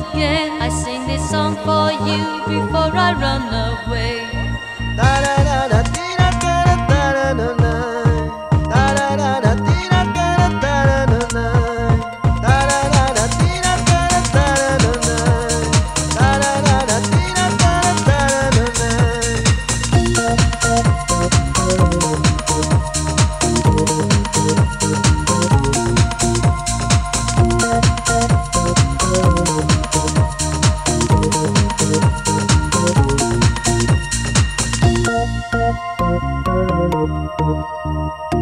again. I sing this song for you before I run away. Da, da, da, Música